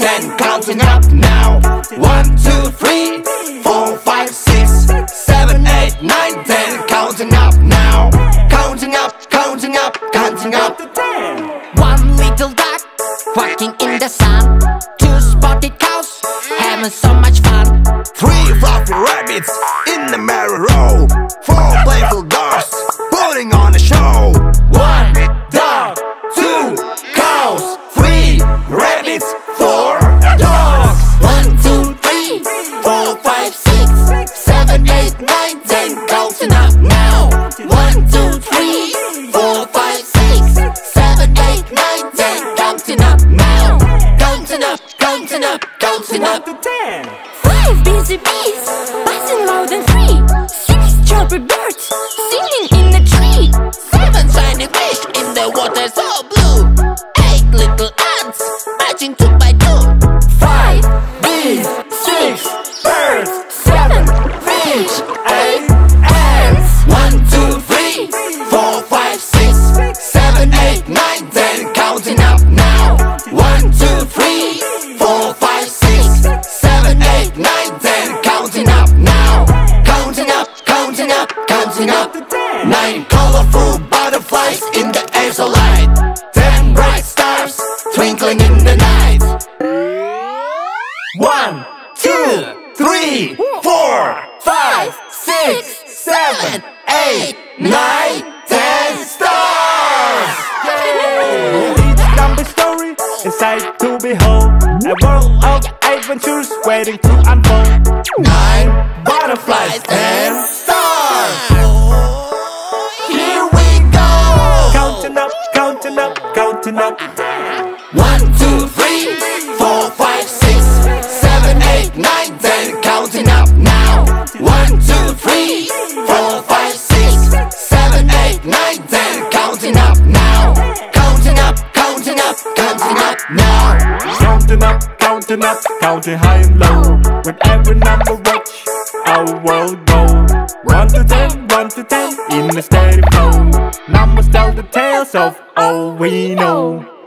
ten, counting up now. One, two, three, four, five, six, seven, eight, nine, ten, counting up now. Counting up, counting up, counting up. One little duck walking in the sun. Two spotted cows having so much fun. Three fluffy rabbits in the merry row. Four playful dogs putting on a show. One dog, two cows, three rabbits, five, six, seven, eight, nine, ten. Counting up now. One, two, three, four, five, six, seven, eight, nine, ten. Counting up now. Counting up, counting up, counting up. Five busy bees, buzzing loud and free. Six chirpy birds, singing in the tree. Seven shiny fish in the water so Nine colorful butterflies in the air so light. Ten bright stars twinkling in the night. One, two, three, four, five, six, seven, eight, nine, ten stars! Each number story inside to behold A world of adventures waiting to unfold counting up One, two, three, four, five, six, seven, eight, nine, ten. Counting up now. One, two, three, four, five, six, seven, eight, nine, ten. Counting up now. Counting up, counting up, counting up now. Counting up, counting up, counting high and low With every number watch our world go One to ten, one to ten, in a steady flow. Numbers tell the tales of all we know